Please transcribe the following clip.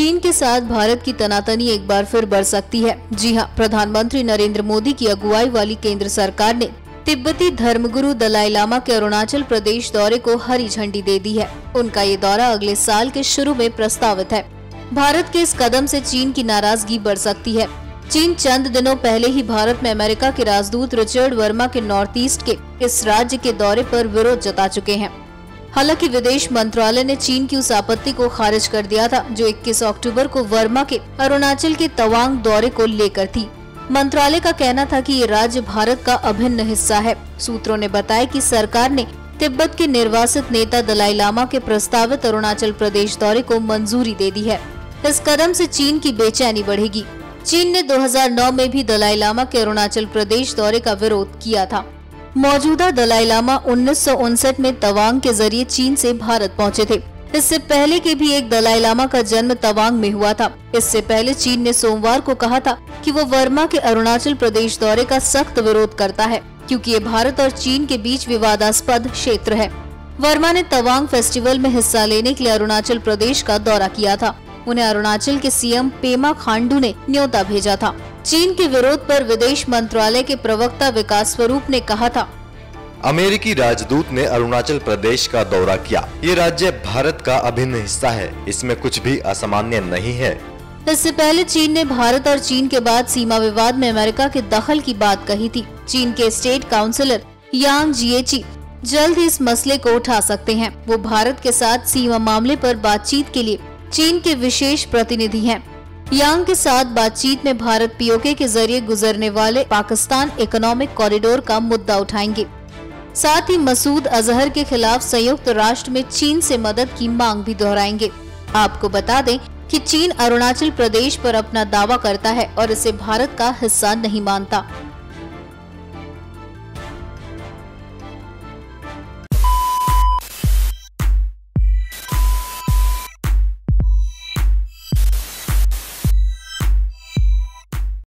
चीन के साथ भारत की तनातनी एक बार फिर बढ़ सकती है। जी हाँ, प्रधानमंत्री नरेंद्र मोदी की अगुवाई वाली केंद्र सरकार ने तिब्बती धर्मगुरु दलाई लामा के अरुणाचल प्रदेश दौरे को हरी झंडी दे दी है। उनका ये दौरा अगले साल के शुरू में प्रस्तावित है। भारत के इस कदम से चीन की नाराज़गी बढ़ सकती है। चीन चंद दिनों पहले ही भारत में अमेरिका के राजदूत रिचर्ड वर्मा के नॉर्थ ईस्ट के इस राज्य के दौरे पर विरोध जता चुके हैं। हालाँकि विदेश मंत्रालय ने चीन की उस आपत्ति को खारिज कर दिया था, जो 21 अक्टूबर को वर्मा के अरुणाचल के तवांग दौरे को लेकर थी। मंत्रालय का कहना था कि ये राज्य भारत का अभिन्न हिस्सा है। सूत्रों ने बताया कि सरकार ने तिब्बत के निर्वासित नेता दलाई लामा के प्रस्तावित अरुणाचल प्रदेश दौरे को मंजूरी दे दी है। इस कदम से चीन की बेचैनी बढ़ेगी। चीन ने 2009 में भी दलाई लामा के अरुणाचल प्रदेश दौरे का विरोध किया था। मौजूदा दलाई लामा उन्नीस सौ उनसठ में तवांग के ज़रिए चीन से भारत पहुँचे थे। इससे पहले के भी एक दलाई लामा का जन्म तवांग में हुआ था। इससे पहले चीन ने सोमवार को कहा था कि वो वर्मा के अरुणाचल प्रदेश दौरे का सख्त विरोध करता है, क्योंकि ये भारत और चीन के बीच विवादास्पद क्षेत्र है। वर्मा ने तवांग फेस्टिवल में हिस्सा लेने के लिए अरुणाचल प्रदेश का दौरा किया था। उन्हें अरुणाचल के सीएम पेमा खांडू ने न्योता भेजा था। चीन के विरोध पर विदेश मंत्रालय के प्रवक्ता विकास स्वरूप ने कहा था। अमेरिकी राजदूत ने अरुणाचल प्रदेश का दौरा किया। ये राज्य भारत का अभिन्न हिस्सा है। इसमें कुछ भी असामान्य नहीं है। इससे पहले चीन ने भारत और चीन के बाद सीमा विवाद में अमेरिका के दखल की बात कही थी। चीन के स्टेट काउंसिलर यांग जिएची जल्द ही इस मसले को उठा सकते हैं। वो भारत के साथ सीमा मामले पर बातचीत के लिए चीन के विशेष प्रतिनिधि हैं। यांग के साथ बातचीत में भारत पीओके के ज़रिए गुजरने वाले पाकिस्तान इकोनॉमिक कॉरिडोर का मुद्दा उठाएँगे। साथ ही मसूद अजहर के खिलाफ संयुक्त राष्ट्र में चीन से मदद की मांग भी दोहराएँगे। आपको बता दें कि चीन अरुणाचल प्रदेश पर अपना दावा करता है और इसे भारत का हिस्सा नहीं मानता।